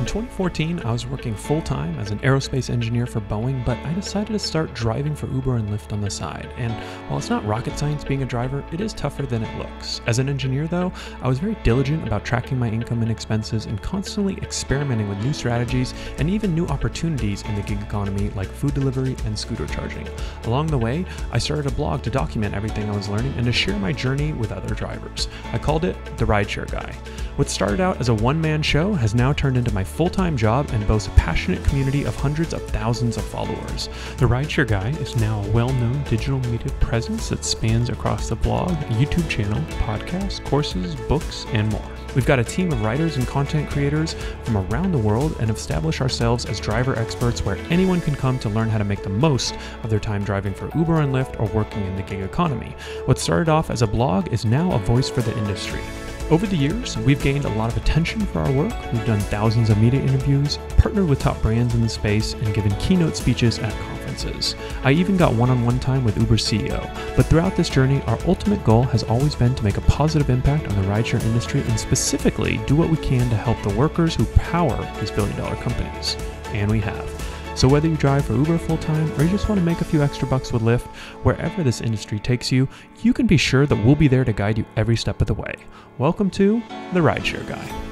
In 2014, I was working full time as an aerospace engineer for Boeing, but I decided to start driving for Uber and Lyft on the side. And while it's not rocket science being a driver, it is tougher than it looks. As an engineer, though, I was very diligent about tracking my income and expenses and constantly experimenting with new strategies and even new opportunities in the gig economy like food delivery and scooter charging. Along the way, I started a blog to document everything I was learning and to share my journey with other drivers. I called it The Rideshare Guy. What started out as a one man show has now turned into my full time job and boasts a passionate community of hundreds of thousands of followers. The Rideshare Guy is now a well known digital media presence that spans across the blog, YouTube channel, podcasts, courses, books, and more. We've got a team of writers and content creators from around the world and have established ourselves as driver experts where anyone can come to learn how to make the most of their time driving for Uber and Lyft or working in the gig economy. What started off as a blog is now a voice for the industry. Over the years, we've gained a lot of attention for our work. We've done thousands of media interviews, partnered with top brands in the space, and given keynote speeches at conferences. I even got one on one time with Uber's CEO. But throughout this journey, our ultimate goal has always been to make a positive impact on the rideshare industry and specifically do what we can to help the workers who power these billion dollar companies. And we have. So, whether you drive for Uber full time or you just want to make a few extra bucks with Lyft, wherever this industry takes you, you can be sure that we'll be there to guide you every step of the way. Welcome to The Rideshare Guy.